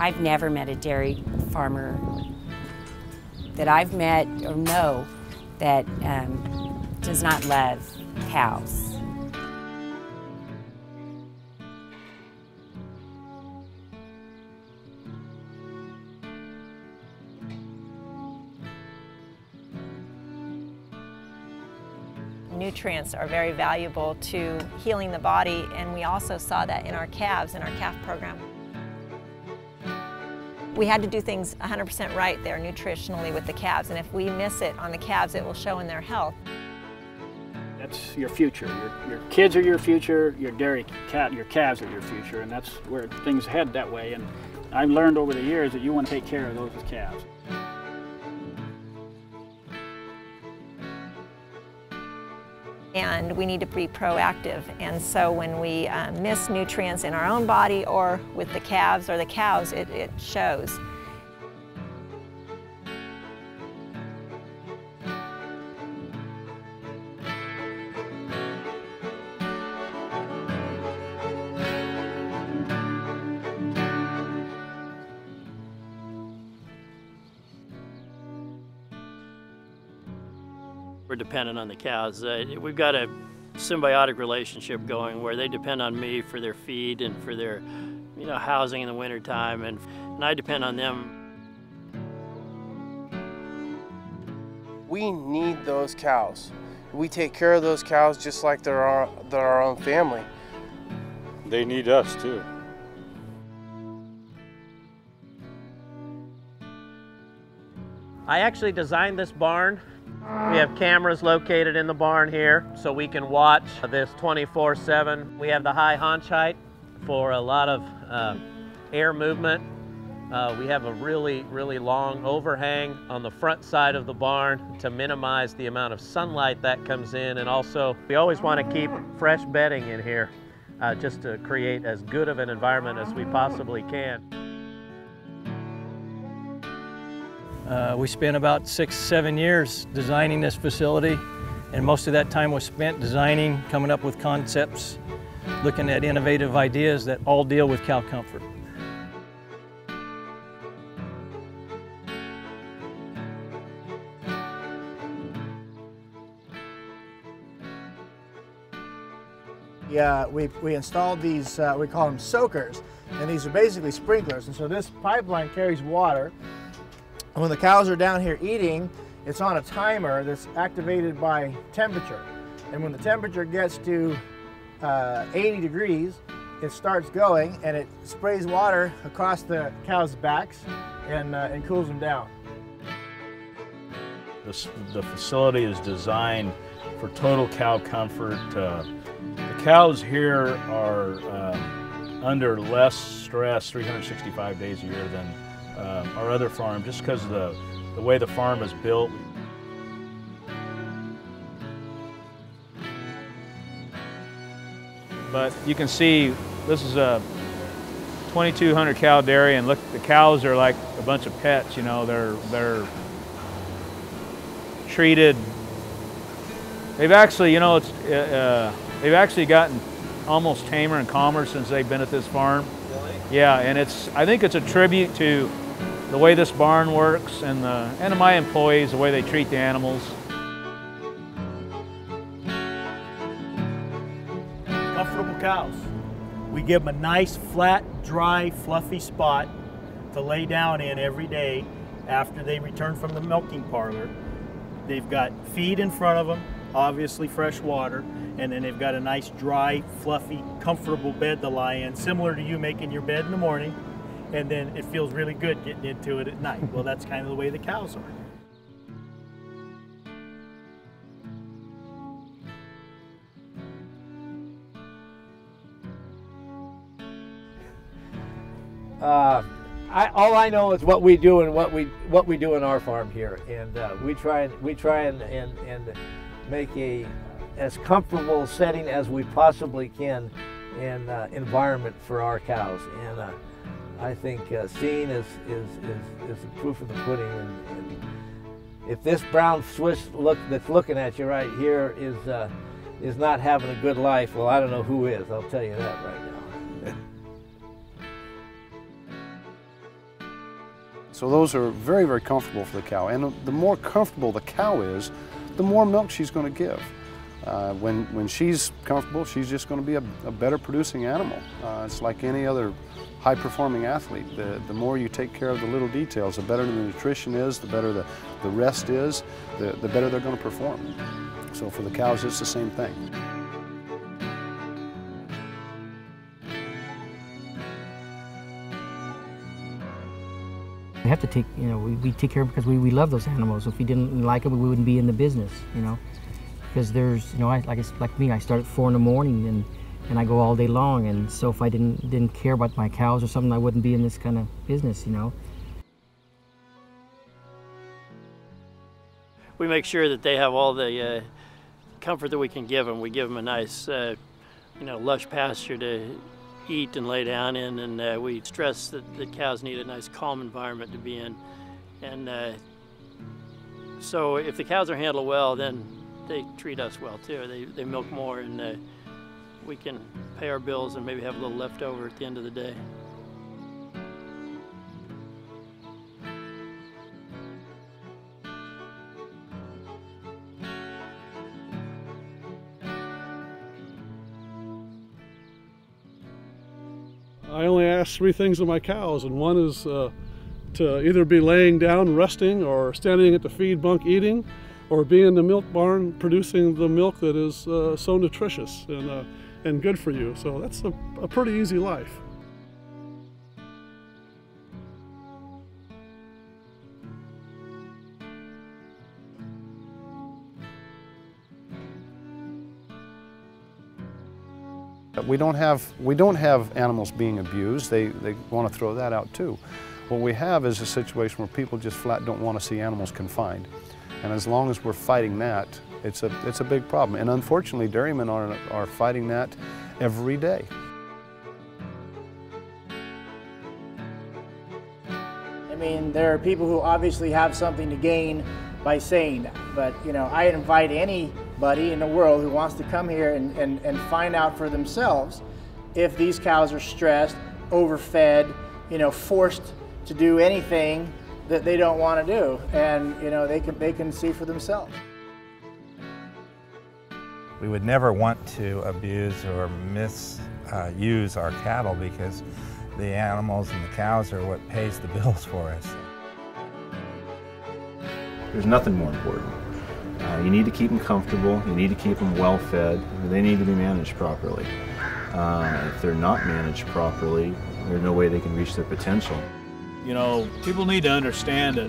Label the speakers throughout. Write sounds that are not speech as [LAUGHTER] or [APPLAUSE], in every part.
Speaker 1: I've never met a dairy farmer that I've met or know that um, does not love cows.
Speaker 2: Nutrients are very valuable to healing the body and we also saw that in our calves, in our calf program. We had to do things 100% right there nutritionally with the calves, and if we miss it on the calves, it will show in their health.
Speaker 3: That's your future. Your, your kids are your future, your dairy cat, your calves are your future, and that's where things head that way. And I've learned over the years that you want to take care of those calves.
Speaker 2: And we need to be proactive. And so when we uh, miss nutrients in our own body or with the calves or the cows, it, it shows.
Speaker 4: We're dependent on the cows. Uh, we've got a symbiotic relationship going where they depend on me for their feed and for their you know, housing in the wintertime, and, and I depend on them.
Speaker 5: We need those cows. We take care of those cows just like they're our, they're our own family.
Speaker 6: They need us too.
Speaker 7: I actually designed this barn we have cameras located in the barn here so we can watch this 24-7. We have the high haunch height for a lot of uh, air movement. Uh, we have a really, really long overhang on the front side of the barn to minimize the amount of sunlight that comes in. And also, we always want to keep fresh bedding in here uh, just to create as good of an environment as we possibly can.
Speaker 8: Uh, we spent about six, seven years designing this facility, and most of that time was spent designing, coming up with concepts, looking at innovative ideas that all deal with cow comfort.
Speaker 9: Yeah, we, we installed these, uh, we call them soakers, and these are basically sprinklers. And so this pipeline carries water when the cows are down here eating, it's on a timer that's activated by temperature. And when the temperature gets to uh, 80 degrees, it starts going and it sprays water across the cows' backs and, uh, and cools them down.
Speaker 6: This, the facility is designed for total cow comfort. Uh, the cows here are uh, under less stress 365 days a year than uh, our other farm just because of the, the way the farm is built.
Speaker 10: But you can see this is a 2,200 cow dairy and look, the cows are like a bunch of pets, you know, they're, they're treated, they've actually, you know, it's, uh, uh they've actually gotten almost tamer and calmer since they've been at this farm. Really? Yeah, and it's, I think it's a tribute to the way this barn works and, the, and my employees, the way they treat the animals.
Speaker 11: Comfortable cows. We give them a nice, flat, dry, fluffy spot to lay down in every day after they return from the milking parlor. They've got feed in front of them, obviously fresh water, and then they've got a nice, dry, fluffy, comfortable bed to lie in, similar to you making your bed in the morning and then it feels really good getting into it at night. Well, that's kind of the way the cows are.
Speaker 12: Uh, I, all I know is what we do and what we what we do in our farm here, and uh, we try and we try and, and and make a as comfortable setting as we possibly can and uh, environment for our cows. And uh, I think uh, seeing is, is, is, is the proof of the pudding. And, and, if this brown Swiss look that's looking at you right here is, uh, is not having a good life, well, I don't know who is. I'll tell you that right now. [LAUGHS]
Speaker 13: So those are very, very comfortable for the cow. And the more comfortable the cow is, the more milk she's going to give. Uh, when, when she's comfortable, she's just going to be a, a better producing animal. Uh, it's like any other high performing athlete. The, the more you take care of the little details, the better the nutrition is, the better the, the rest is, the, the better they're going to perform. So for the cows, it's the same thing.
Speaker 14: We have to take, you know, we, we take care of them because we, we love those animals. If we didn't like them, we wouldn't be in the business, you know because there's, you know, I, like, like me, I start at four in the morning and, and I go all day long. And so if I didn't, didn't care about my cows or something, I wouldn't be in this kind of business, you know.
Speaker 4: We make sure that they have all the uh, comfort that we can give them. We give them a nice, uh, you know, lush pasture to eat and lay down in, and uh, we stress that the cows need a nice calm environment to be in. And uh, so if the cows are handled well, then they treat us well too. They, they milk more and uh, we can pay our bills and maybe have a little left over at the end of the day.
Speaker 9: I only ask three things of my cows, and one is uh, to either be laying down resting or standing at the feed bunk eating, or be in the milk barn producing the milk that is uh, so nutritious and, uh, and good for you. So that's a, a pretty easy life.
Speaker 13: We don't have, we don't have animals being abused. They, they want to throw that out too. What we have is a situation where people just flat don't want to see animals confined. And as long as we're fighting that, it's a, it's a big problem. And unfortunately, dairymen are, are fighting that every day.
Speaker 12: I mean, there are people who obviously have something to gain by saying that. But, you know, I invite anybody in the world who wants to come here and, and, and find out for themselves if these cows are stressed, overfed, you know, forced to do anything that they don't want to do, and you know they can they can see for themselves.
Speaker 15: We would never want to abuse or misuse uh, our cattle because the animals and the cows are what pays the [LAUGHS] bills for us.
Speaker 5: There's nothing more important. Uh, you need to keep them comfortable. You need to keep them well fed. They need to be managed properly. Uh, if they're not managed properly, there's no way they can reach their potential.
Speaker 10: You know, people need to understand that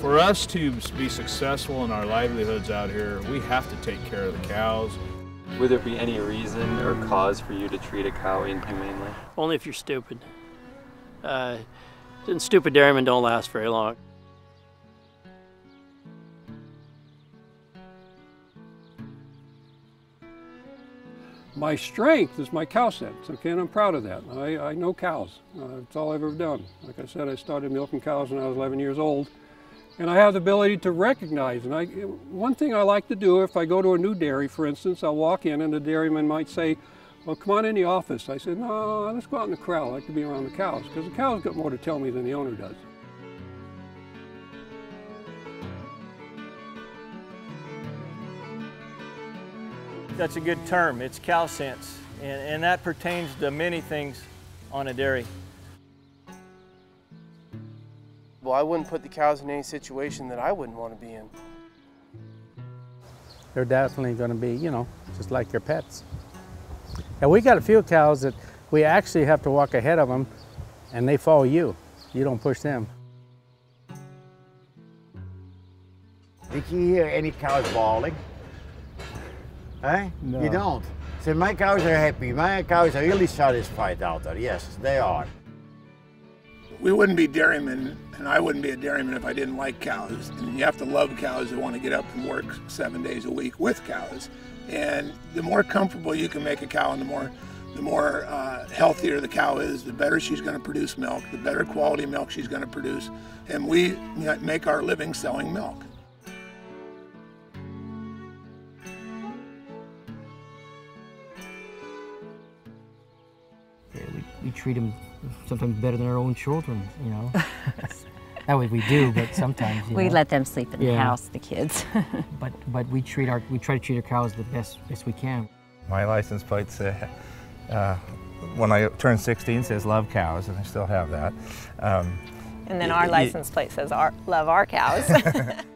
Speaker 10: for us to be successful in our livelihoods out here, we have to take care of the cows.
Speaker 16: Would there be any reason or cause for you to treat a cow inhumanely?
Speaker 4: Only if you're stupid. Uh, and stupid dairymen don't last very long.
Speaker 17: My strength is my cow sense, okay, and I'm proud of that. I, I know cows. Uh, it's all I've ever done. Like I said, I started milking cows when I was 11 years old, and I have the ability to recognize. And I, one thing I like to do, if I go to a new dairy, for instance, I'll walk in and the dairyman might say, well, come on in the office. I said, no, let's go out in the corral. I like to be around the cows, because the cows got more to tell me than the owner does.
Speaker 8: That's a good term. It's cow sense. And, and that pertains to many things on a dairy.
Speaker 18: Well, I wouldn't put the cows in any situation that I wouldn't want to be in.
Speaker 19: They're definitely going to be, you know, just like your pets. And we got a few cows that we actually have to walk ahead of them and they follow you. You don't push them.
Speaker 20: Did you hear any cows bawling? Eh?
Speaker 19: No.
Speaker 20: You don't. So my cows are happy. My cows are really satisfied out there. Yes, they are.
Speaker 21: we wouldn't be dairymen, and I wouldn't be a dairyman if I didn't like cows. And you have to love cows to want to get up and work seven days a week with cows. And the more comfortable you can make a cow, and the more the more uh, healthier the cow is, the better she's going to produce milk, the better quality milk she's going to produce, and we make our living selling milk.
Speaker 14: We, we treat them sometimes better than our own children, you know. [LAUGHS] that way we do, but sometimes
Speaker 1: we
Speaker 14: know.
Speaker 1: let them sleep in the house, the kids. [LAUGHS]
Speaker 14: but but we treat our we try to treat our cows the best best we can.
Speaker 15: My license plate say, uh, when I turned 16 says love cows, and I still have that. Um,
Speaker 2: And then our
Speaker 15: y-
Speaker 2: license plate says our, love our cows. [LAUGHS]